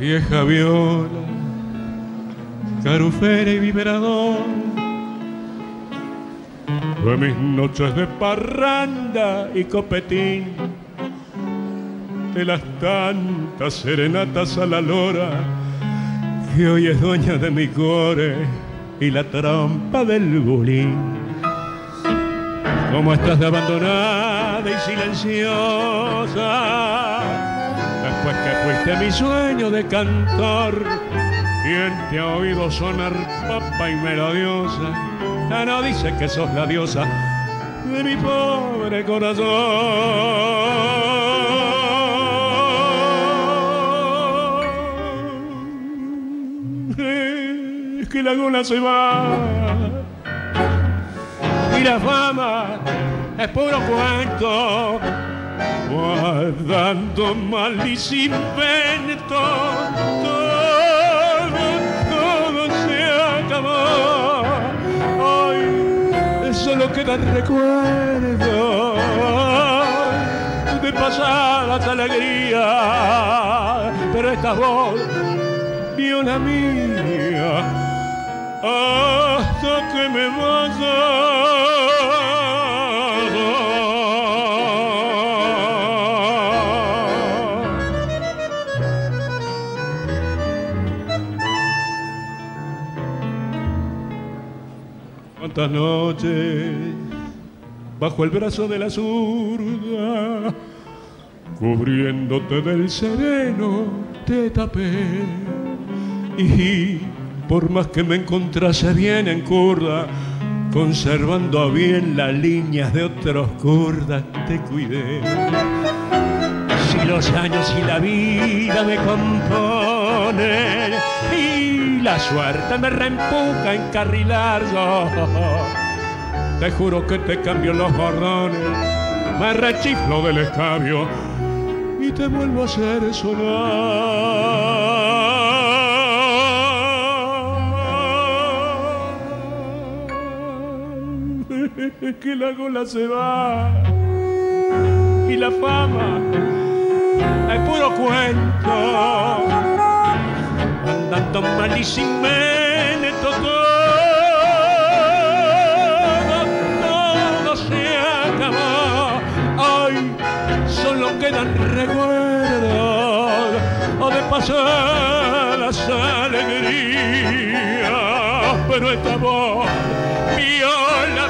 vieja viola, carufera y vibrador. De mis noches de parranda y copetín, de las tantas serenatas a la lora, que hoy es dueña de mi core y la trampa del bulín. ¿Cómo estás de abandonada y silenciosa? Después que fuiste mi sueño de cantor, ¿quién te ha oído sonar papa y melodiosa? Ya no dice que sos la diosa de mi pobre corazón. Es que la luna se va y la fama es puro cuento, guardando mal y sin vento, todo, todo se acabó. Hoy solo quedan recuerdos de pasadas alegrías, pero esta voz vio la mía hasta que me vaya. Cuántas noches bajo el brazo de la zurda, cubriéndote del sereno, te tapé y por más que me encontrase bien en curda, conservando bien las líneas de otros curdas, te cuidé. Si los años y la vida me componen y la suerte me reempuja a encarrilar yo, te juro que te cambio los bordones, me rechiflo del escabio y te vuelvo a hacer sonar. que la gola se va y la fama es puro cuento. Mal y sin mente todo, se acabó. Hoy solo quedan recuerdos. De pasadas alegrías, pero esta voz viola